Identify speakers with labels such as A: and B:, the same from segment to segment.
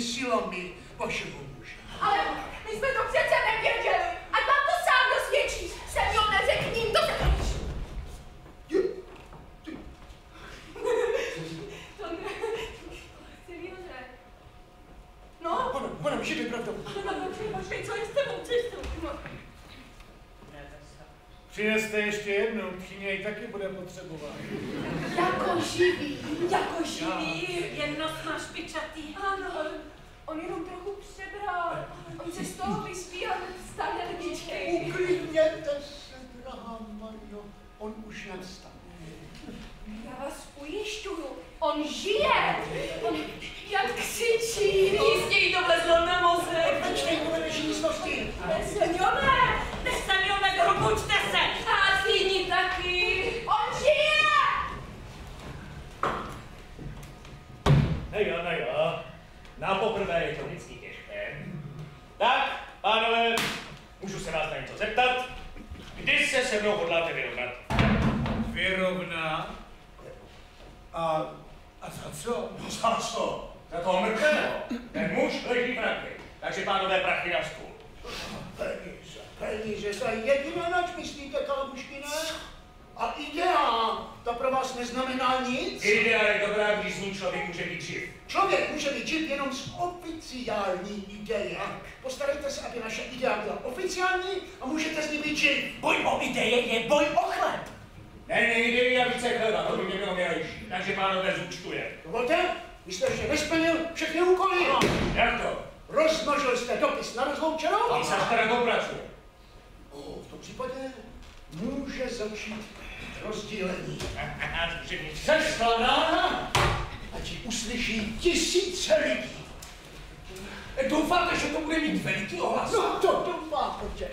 A: spojenými silami vašeho muže.
B: Ale my jsme to přece nevěděli. Ať vám to sám dosvědčí. Jsem neřekni jim to zaříš. to ne. Seriózně. No?
A: Ono, ono, může být pravdou.
B: No, no, počkej, co je s tebou? Co je s tebou? No.
C: Přineste ještě jednu, tchyně ji taky bude potřebovat.
B: Jako živý.
D: Jako živý, jen nos máš pičatý.
B: Ano, on jenom trochu přebral. On se z toho vyspí a stane lidičky.
A: Uklidněte se, drahá Mario, on už nevstane.
B: Já vás ujišťuju, on žije. On jak křičí.
D: Jistě jí to vlezlo na mozek.
A: Počkej, to ve místnosti.
B: Seniore,
D: Seniore, probuďte se.
B: a syni taky. On žije.
E: Hej, no jo. Na poprvé je to vždycky těžké. Tak, pánové, můžu se vás na něco zeptat? Kdy se se mnou hodláte vyrovnat?
C: Vyrovná. A, a za co?
E: No za co? Za toho mrtvého. Ten muž leží rakvi. Takže pánové prachy na stůl.
A: Peníze, peníze, to je jediné, nač myslíte, kalabušky, ne? A idea, to pro vás neznamená nic?
E: Idea je dobrá, když z ní člověk může být živ.
A: Člověk může být žít jenom z oficiální ideje. Postarejte se, aby naše idea byla oficiální a můžete z ní být živ.
F: Boj o ideje je boj o chleb.
E: Není idea více chleba, to by mě bylo milejší. Takže pánové zúčtuje.
A: Dovolte, vy jste ještě nesplnil všechny úkoly.
E: Jak to?
A: Rozmnožil jste dopis na rozloučenou.
E: Písař teda dopracuje.
A: O, v tom případě může začít rozdělení. Sešla rána, ať ji uslyší tisíce lidí.
F: Doufáte, že to bude mít veliký ohlas?
A: No to doufám, protože.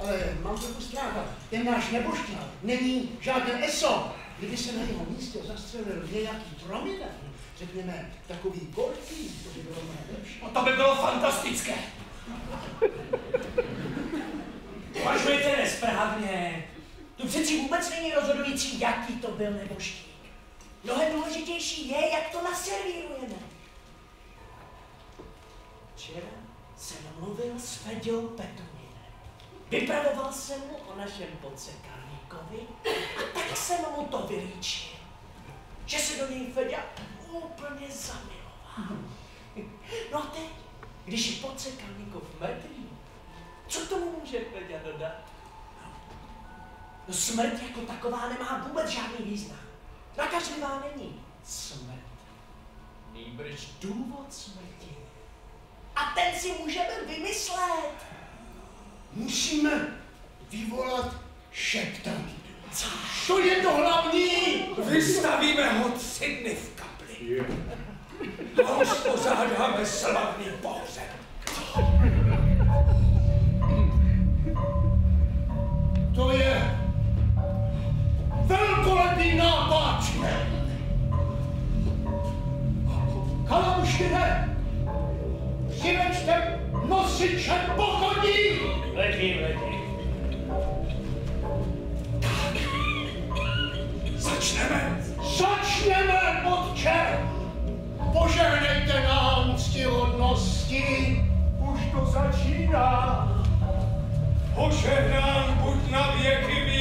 A: Ale mám trochu stráda. Ten náš nebožtík není žádný eso. Kdyby se na jeho místě zastřelil nějaký prominent, řekněme takový gorký, to by bylo mnohem lepší.
F: No to by bylo fantastické. Uvažujete nesprávně. Přeci vůbec není rozhodující, jaký to byl nebožtík. Mnohem důležitější je, jak to naservírujeme. Včera jsem mluvil s Feďou Petoninem. Vypravoval jsem mu o našem podsekarníkovi a tak jsem mu to vylíčil, že se do něj Feďa úplně zamiloval. No a teď, když je podsekarníkov mrtvý, co tomu může Feďa dodat? No smrt jako taková nemá vůbec žádný význam. Nakažlivá není smrt. Nýbrž důvod smrti. A ten si můžeme vymyslet.
A: Musíme vyvolat šeptan. To je to hlavní!
F: Vystavíme ho tři dny v kapli. A uspořádáme slavný pohřeb.
A: Kalamuškine, přiveďte nosiče pochodí!
E: Letím, letím.
F: Začneme.
A: Začněme, otče! Požehnejte nám ctihodnosti!
C: Už to začíná. Požehnán buď na věky